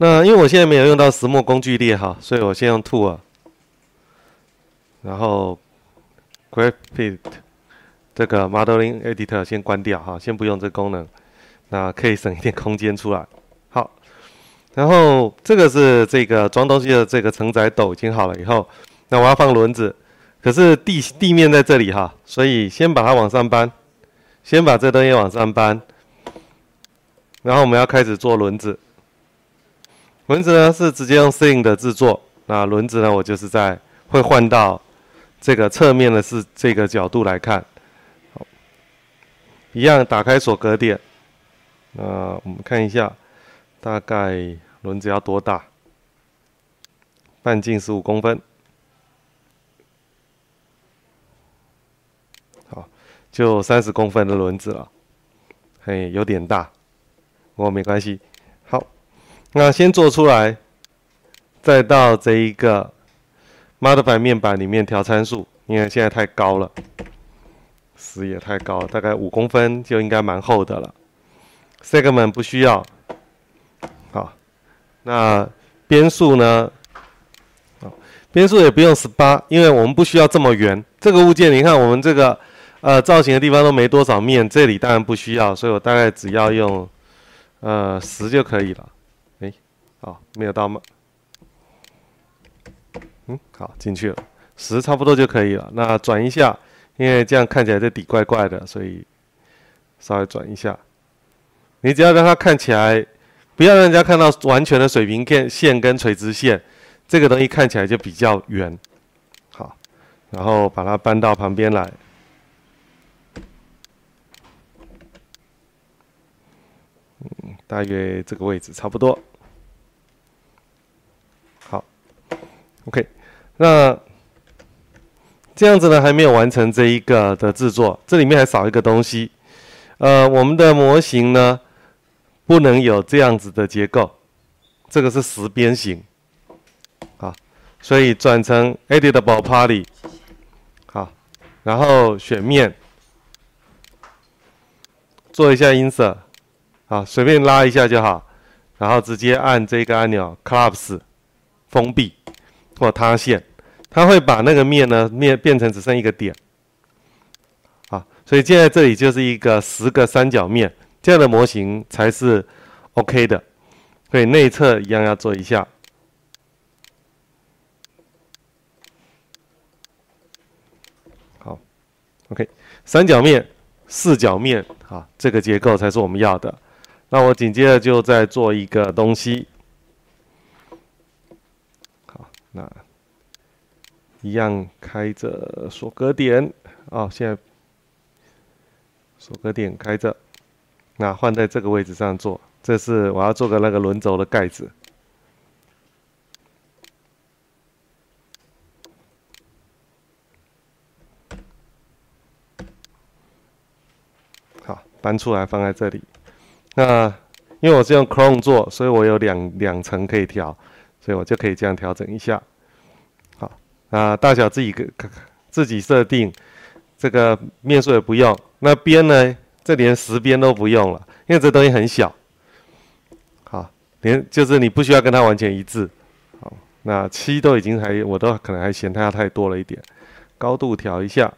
那因为我现在没有用到石墨工具列哈，所以我先用 Tool，然后 g r a p i t 这个 Modeling Editor 先关掉哈，先不用这功能，那可以省一点空间出来。好，然后这个是这个装东西的这个承载斗已经好了以后，那我要放轮子，可是地地面在这里哈，所以先把它往上搬，先把这东西往上搬，然后我们要开始做轮子。轮子呢是直接用 Sing 的制作，那轮子呢我就是在会换到这个侧面的是这个角度来看，好，一样打开锁格点，那我们看一下，大概轮子要多大？半径十五公分，好，就三十公分的轮子了，嘿，有点大，不过没关系。那先做出来，再到这一个 Modify 面板里面调参数，因为现在太高了，十也太高，大概五公分就应该蛮厚的了。Segment 不需要，好，那边数呢？边数也不用十八，因为我们不需要这么圆。这个物件你看，我们这个呃造型的地方都没多少面，这里当然不需要，所以我大概只要用呃十就可以了。好，没有到吗？嗯，好，进去了，十差不多就可以了。那转一下，因为这样看起来这底怪怪的，所以稍微转一下。你只要让它看起来，不要让人家看到完全的水平线线跟垂直线，这个东西看起来就比较圆。好，然后把它搬到旁边来，嗯，大约这个位置差不多。OK，那这样子呢还没有完成这一个的制作，这里面还少一个东西。呃，我们的模型呢不能有这样子的结构，这个是十边形，好，所以转成 Editable Poly，好，然后选面，做一下 Insert，好，随便拉一下就好，然后直接按这个按钮 Collapse，封闭。或塌陷，它会把那个面呢面变成只剩一个点，啊，所以现在这里就是一个十个三角面，这样的模型才是 OK 的。所以内侧一样要做一下，好，OK，三角面、四角面，啊，这个结构才是我们要的。那我紧接着就再做一个东西。那一样开着锁格点啊，现在锁格点开着，那换在这个位置上做，这是我要做个那个轮轴的盖子。好，搬出来放在这里。那因为我是用 Chrome 做，所以我有两两层可以调。所以我就可以这样调整一下，好，啊，大小自己个自己设定，这个面数也不用，那边呢，这连十边都不用了，因为这东西很小，好，连就是你不需要跟它完全一致，好，那七都已经还，我都可能还嫌它太多了一点，高度调一下，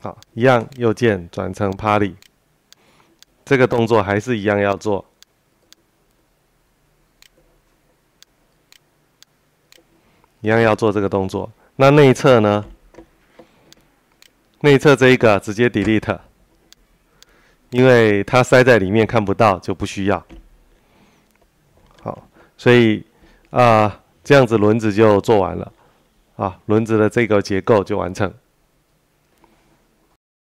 好，一样右键转成 Party。这个动作还是一样要做，一样要做这个动作。那内侧呢？内侧这一个直接 delete，因为它塞在里面看不到，就不需要。好，所以啊，这样子轮子就做完了，啊，轮子的这个结构就完成。